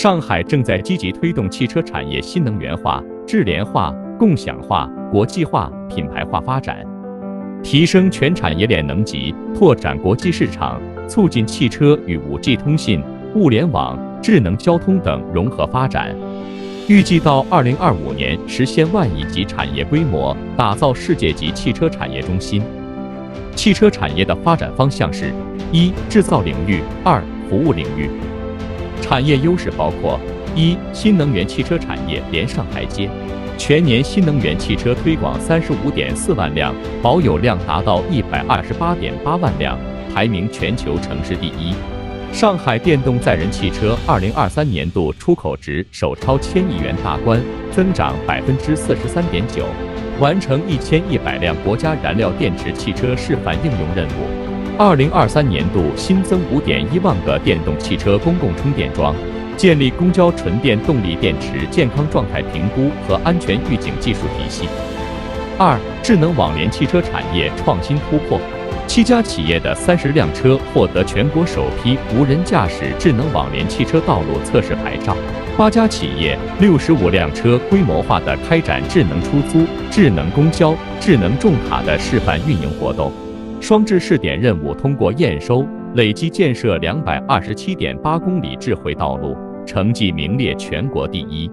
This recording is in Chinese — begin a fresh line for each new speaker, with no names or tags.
上海正在积极推动汽车产业新能源化、智联化、共享化、国际化、品牌化发展，提升全产业链能级，拓展国际市场，促进汽车与 5G 通信、物联网、智能交通等融合发展。预计到2025年实现万亿级产业规模，打造世界级汽车产业中心。汽车产业的发展方向是：一、制造领域；二、服务领域。产业优势包括：一、新能源汽车产业连上台阶，全年新能源汽车推广三十五点四万辆，保有量达到一百二十八点八万辆，排名全球城市第一。上海电动载人汽车二零二三年度出口值首超千亿元大关，增长百分之四十三点九，完成一千一百辆国家燃料电池汽车示范应用任务。二零二三年度新增五点一万个电动汽车公共充电桩，建立公交纯电动力电池健康状态评估和安全预警技术体系。二、智能网联汽车产业创新突破，七家企业的三十辆车获得全国首批无人驾驶智能网联汽车道路测试牌照，八家企业六十五辆车规模化的开展智能出租、智能公交、智能重卡的示范运营活动。双智试点任务通过验收，累计建设两百二十七点八公里智慧道路，成绩名列全国第一。